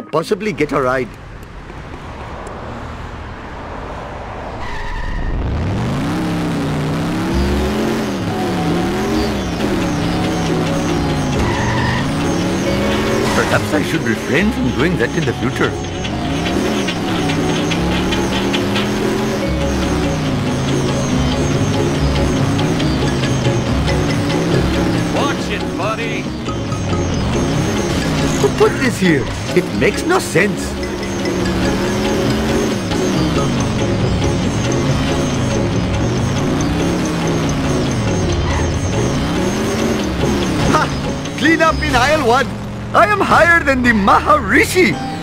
possibly get a ride. Perhaps I should refrain from doing that in the future. Who put this here? It makes no sense. Ha! Clean up in aisle one. I am higher than the Maharishi.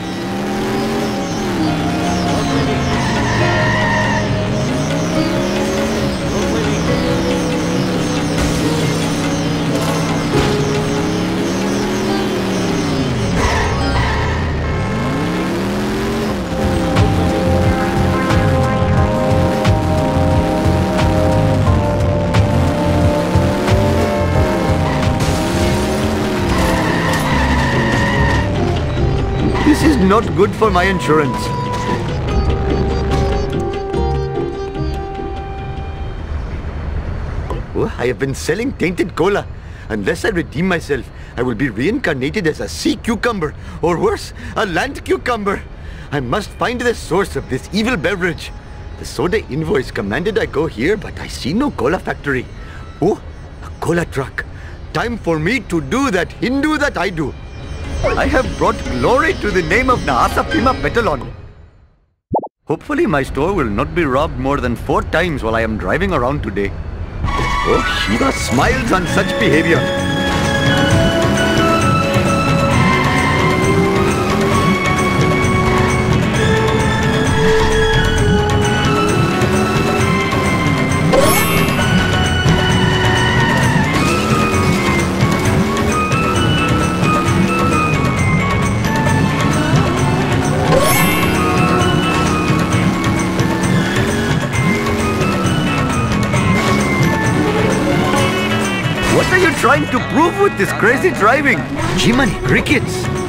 Not good for my insurance. Oh, I have been selling tainted cola. Unless I redeem myself, I will be reincarnated as a sea cucumber, or worse, a land cucumber. I must find the source of this evil beverage. The soda invoice commanded I go here, but I see no cola factory. Oh, a cola truck. Time for me to do that Hindu that I do. I have brought glory to the name of Nahasapeemapetilon. Hopefully my store will not be robbed more than four times while I am driving around today. Oh, Shiva smiles on such behavior. Trying to prove with this crazy driving? Jiminy crickets!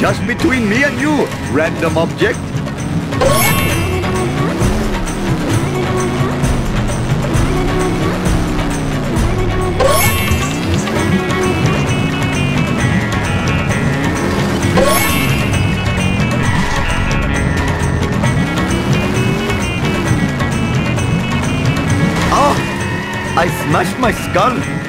Just between me and you, random object. Oh, I smashed my skull.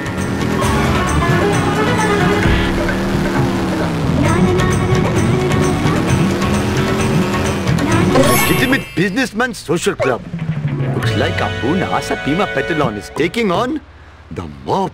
Businessman Social Club. Looks like Abu Nahasa Pima Petalon is taking on the mob.